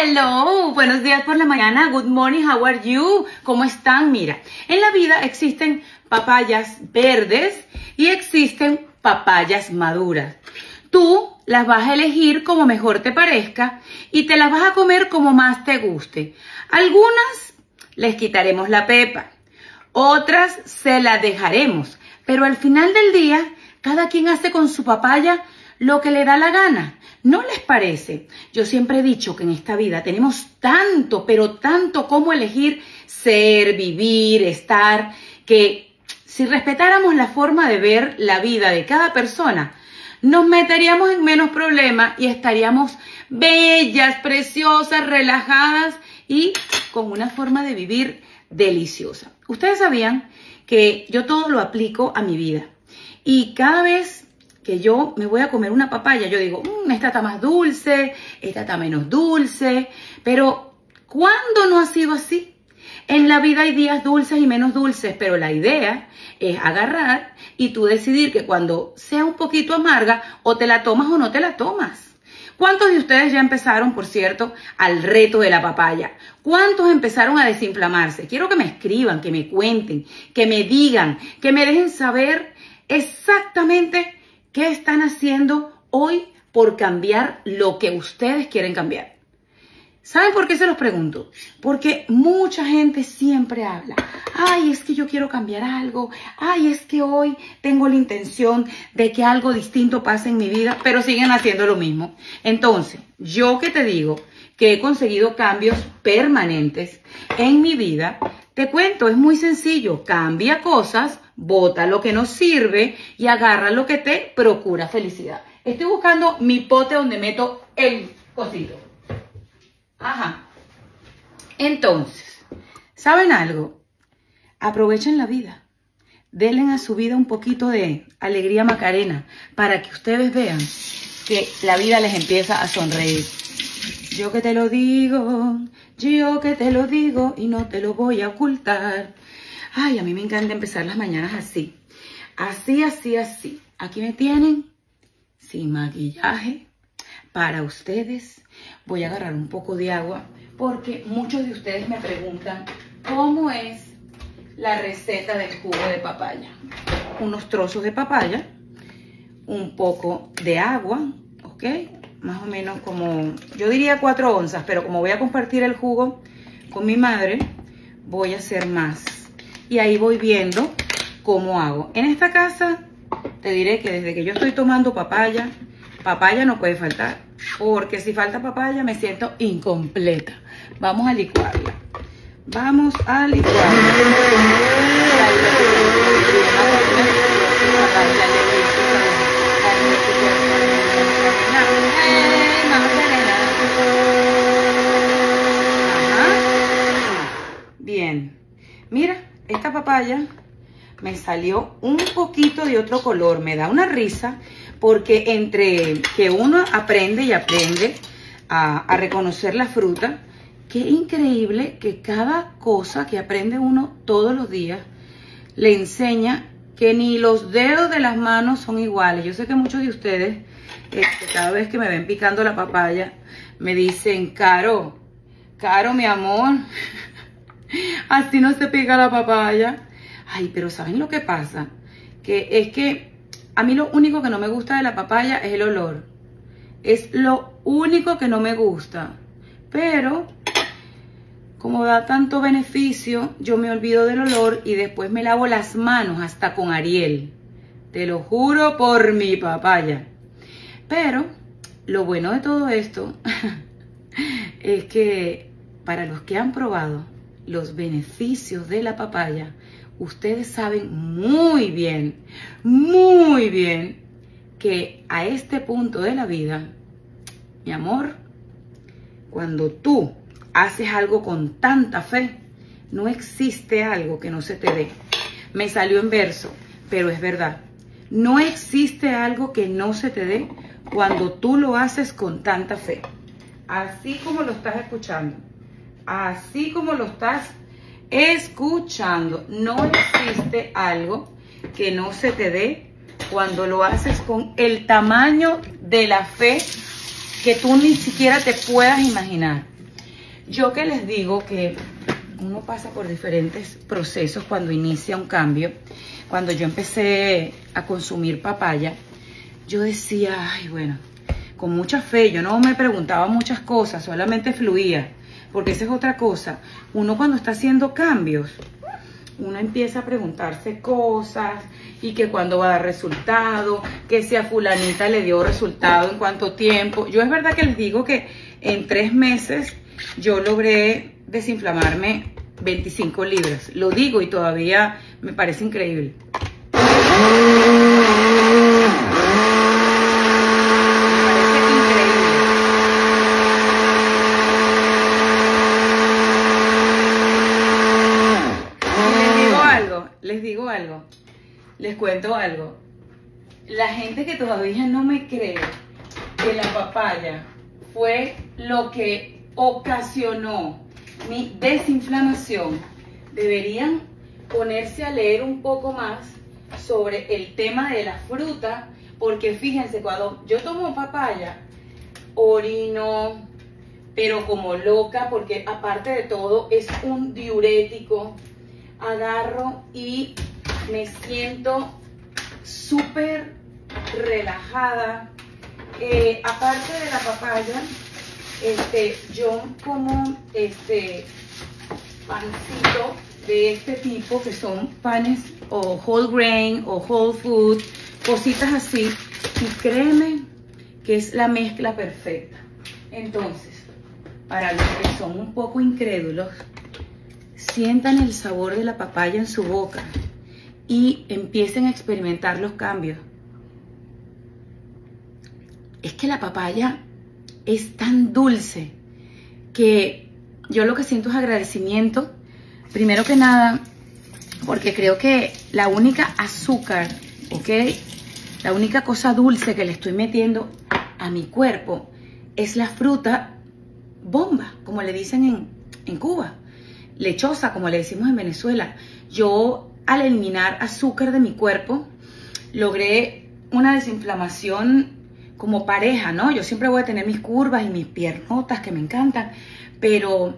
Hello, buenos días por la mañana. Good morning, how are you? ¿Cómo están? Mira, en la vida existen papayas verdes y existen papayas maduras. Tú las vas a elegir como mejor te parezca y te las vas a comer como más te guste. Algunas les quitaremos la pepa, otras se las dejaremos, pero al final del día cada quien hace con su papaya lo que le da la gana. ¿No les parece? Yo siempre he dicho que en esta vida tenemos tanto, pero tanto como elegir ser, vivir, estar, que si respetáramos la forma de ver la vida de cada persona, nos meteríamos en menos problemas y estaríamos bellas, preciosas, relajadas y con una forma de vivir deliciosa. Ustedes sabían que yo todo lo aplico a mi vida y cada vez que yo me voy a comer una papaya, yo digo, mmm, esta está más dulce, esta está menos dulce, pero ¿cuándo no ha sido así? En la vida hay días dulces y menos dulces, pero la idea es agarrar y tú decidir que cuando sea un poquito amarga, o te la tomas o no te la tomas. ¿Cuántos de ustedes ya empezaron, por cierto, al reto de la papaya? ¿Cuántos empezaron a desinflamarse? Quiero que me escriban, que me cuenten, que me digan, que me dejen saber exactamente ¿Qué están haciendo hoy por cambiar lo que ustedes quieren cambiar? ¿Saben por qué se los pregunto? Porque mucha gente siempre habla, ay, es que yo quiero cambiar algo, ay, es que hoy tengo la intención de que algo distinto pase en mi vida, pero siguen haciendo lo mismo. Entonces, yo que te digo que he conseguido cambios permanentes en mi vida, te cuento, es muy sencillo, cambia cosas bota lo que nos sirve y agarra lo que te procura felicidad. Estoy buscando mi pote donde meto el cosito. Ajá. Entonces, ¿saben algo? Aprovechen la vida. Denle a su vida un poquito de alegría macarena para que ustedes vean que la vida les empieza a sonreír. Yo que te lo digo, yo que te lo digo y no te lo voy a ocultar. Ay, a mí me encanta empezar las mañanas así. Así, así, así. Aquí me tienen sin maquillaje para ustedes. Voy a agarrar un poco de agua porque muchos de ustedes me preguntan cómo es la receta del jugo de papaya. Unos trozos de papaya, un poco de agua, ¿ok? Más o menos como, yo diría cuatro onzas, pero como voy a compartir el jugo con mi madre, voy a hacer más y ahí voy viendo cómo hago. En esta casa te diré que desde que yo estoy tomando papaya, papaya no puede faltar, porque si falta papaya me siento incompleta. Vamos a licuarla. Vamos a licuarla. Bien. Mira, esta papaya me salió un poquito de otro color. Me da una risa porque entre que uno aprende y aprende a, reconocer la fruta, qué increíble que cada cosa que aprende uno todos los días le enseña que ni los dedos de las manos son iguales. Yo sé que muchos de ustedes, este, cada vez que me ven picando la papaya, me dicen, Caro, Caro, mi amor, Así no se pica la papaya. Ay, pero ¿saben lo que pasa? Que es que a mí lo único que no me gusta de la papaya es el olor. Es lo único que no me gusta. Pero como da tanto beneficio, yo me olvido del olor y después me lavo las manos hasta con Ariel. Te lo juro por mi papaya. Pero lo bueno de todo esto es que para los que han probado los beneficios de la papaya, ustedes saben muy bien, muy bien que a este punto de la vida, mi amor, cuando tú haces algo con tanta fe, no existe algo que no se te dé. Me salió en verso, pero es verdad. No existe algo que no se te dé cuando tú lo haces con tanta fe. Así como lo estás escuchando así como lo estás escuchando. No existe algo que no se te dé cuando lo haces con el tamaño de la fe que tú ni siquiera te puedas imaginar. Yo que les digo que uno pasa por diferentes procesos cuando inicia un cambio. Cuando yo empecé a consumir papaya, yo decía, ay, bueno, con mucha fe, yo no me preguntaba muchas cosas, solamente fluía, porque esa es otra cosa. Uno cuando está haciendo cambios, uno empieza a preguntarse cosas y que cuando va a dar resultado, que si a fulanita le dio resultado en cuánto tiempo. Yo es verdad que les digo que en tres meses yo logré desinflamarme 25 libras. Lo digo y todavía me parece increíble. les digo algo, les cuento algo. La gente que todavía no me cree que la papaya fue lo que ocasionó mi desinflamación, deberían ponerse a leer un poco más sobre el tema de la fruta, porque fíjense, cuando yo tomo papaya, orino, pero como loca, porque aparte de todo es un diurético, agarro y me siento súper relajada. Eh, aparte de la papaya, este, yo como este pancito de este tipo, que son panes o whole grain o whole food, cositas así, y créeme que es la mezcla perfecta. Entonces, para los que son un poco incrédulos, sientan el sabor de la papaya en su boca y empiecen a experimentar los cambios. Es que la papaya es tan dulce que yo lo que siento es agradecimiento, primero que nada, porque creo que la única azúcar, ¿ok? La única cosa dulce que le estoy metiendo a mi cuerpo es la fruta bomba, como le dicen en, en Cuba, lechosa, como le decimos en Venezuela. Yo, al eliminar azúcar de mi cuerpo, logré una desinflamación como pareja, ¿no? Yo siempre voy a tener mis curvas y mis piernotas que me encantan, pero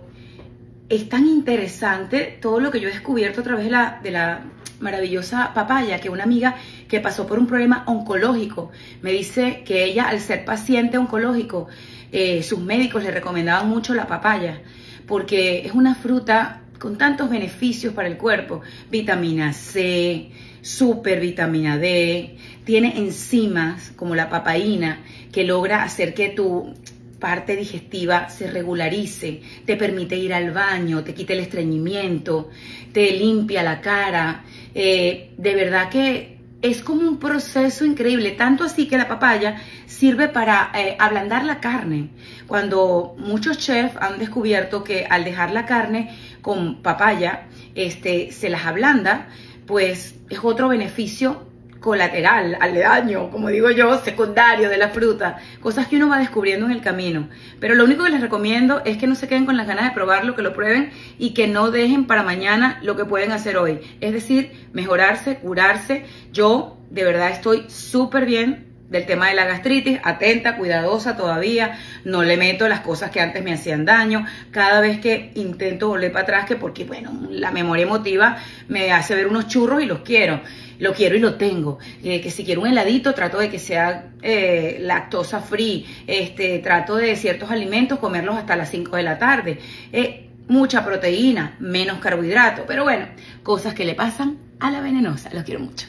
es tan interesante todo lo que yo he descubierto a través de la, maravillosa papaya, que una amiga que pasó por un problema oncológico me dice que ella, al ser paciente oncológico, eh, sus médicos le recomendaban mucho la papaya, porque es una fruta con tantos beneficios para el cuerpo, vitamina C, super vitamina D, tiene enzimas como la papaína que logra hacer que tu parte digestiva se regularice, te permite ir al baño, te quita el estreñimiento, te limpia la cara. Eh, de verdad que es como un proceso increíble, tanto así que la papaya sirve para eh, ablandar la carne. Cuando muchos chefs han descubierto que al dejar la carne con papaya, este, se las ablanda, pues es otro beneficio colateral, aledaño, como digo yo, secundario de la fruta, cosas que uno va descubriendo en el camino. Pero lo único que les recomiendo es que no se queden con las ganas de probarlo, que lo prueben y que no dejen para mañana lo que pueden hacer hoy. Es decir, mejorarse, curarse. Yo de verdad estoy súper bien del tema de la gastritis, atenta, cuidadosa todavía, no le meto las cosas que antes me hacían daño, cada vez que intento volver para atrás, que porque, bueno, la memoria emotiva me hace ver unos churros y los quiero, lo quiero y lo tengo, eh, que si quiero un heladito trato de que sea eh, lactosa free, este, trato de ciertos alimentos comerlos hasta las 5 de la tarde, eh, mucha proteína, menos carbohidrato, pero bueno, cosas que le pasan a la venenosa, los quiero mucho.